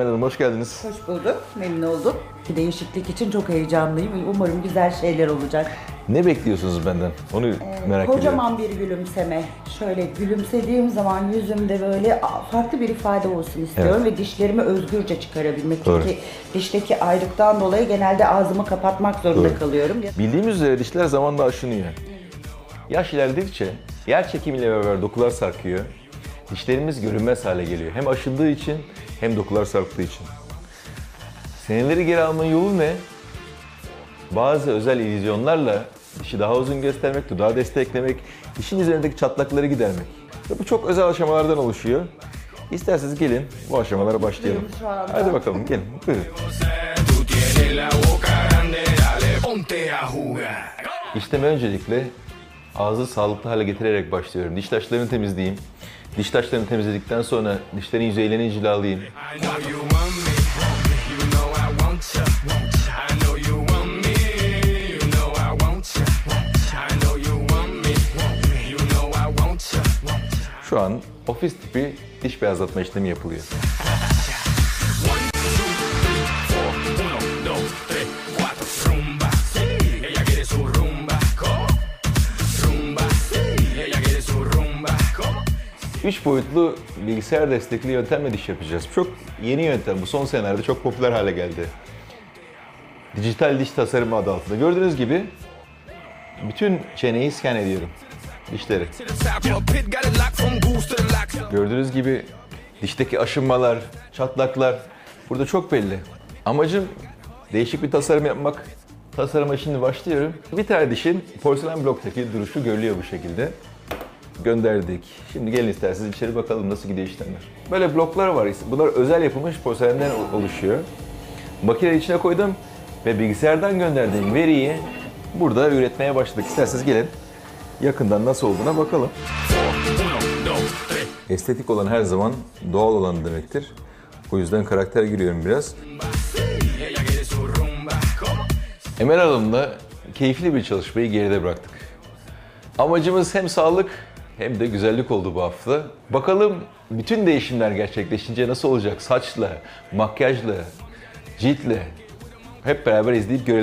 Hanım hoş geldiniz. Hoş bulduk, memnun oldum. Değişiklik için çok heyecanlıyım. Umarım güzel şeyler olacak. Ne bekliyorsunuz benden? Onu merak ediyorum. Kocaman bir gülümseme. Şöyle gülümsediğim zaman yüzümde böyle farklı bir ifade olsun istiyorum ve dişlerimi özgürce çıkarabilmek. Doğru. Çünkü dişteki ayrıktan dolayı genelde ağzımı kapatmak zorunda Doğru. kalıyorum. Bildiğimiz üzere dişler zamanla aşınıyor. Yaş ilerledikçe yer çekimiyle beraber dokular sarkıyor. Dişlerimiz görünmez hale geliyor. Hem aşındığı için hem dokular sarktığı için. Seneleri geri almanın yolu ne? Bazı özel illüzyonlarla dişi daha uzun göstermek, dudağı desteklemek, dişin üzerindeki çatlakları gidermek. Ve bu çok özel aşamalardan oluşuyor. İsterseniz gelin bu aşamalara başlayalım. Hadi bakalım gelin. Buyurun. İşleme öncelikle ağzı sağlıklı hale getirerek başlıyorum. Diş taşlarını temizleyeyim. Diş taşlarını temizledikten sonra dişlerin yüzeylerini cilalayayım. Şu an ofis tipi diş beyazlatma işlemi yapılıyor. 3 boyutlu bilgisayar destekli yöntemle diş yapacağız. Çok yeni yöntem bu. Son senelerde çok popüler hale geldi. Dijital diş tasarımı adı altında. Gördüğünüz gibi bütün çeneyi scan ediyorum. Dişleri. Gördüğünüz gibi dişteki aşınmalar, çatlaklar burada çok belli. Amacım değişik bir tasarım yapmak. Tasarıma şimdi başlıyorum. Bir tane dişin porselen bloktaki duruşu görülüyor bu şekilde. Gönderdik. Şimdi gelin isterseniz içeri bakalım nasıl gidiyor işlemler. Böyle bloklar var. Bunlar özel yapılmış porselenden oluşuyor. Makinenin içine koydum ve bilgisayardan gönderdiğim veriyi burada üretmeye başladık. İsterseniz gelin yakından nasıl olduğuna bakalım. Estetik olan her zaman doğal olan demektir. O yüzden karakter giriyorum biraz. Emel Hanım'la keyifli bir çalışmayı geride bıraktık. Amacımız hem sağlık hem de güzellik oldu bu hafta. Bakalım bütün değişimler gerçekleşince nasıl olacak? Saçla, makyajla, ciltle hep beraber izleyip görelim.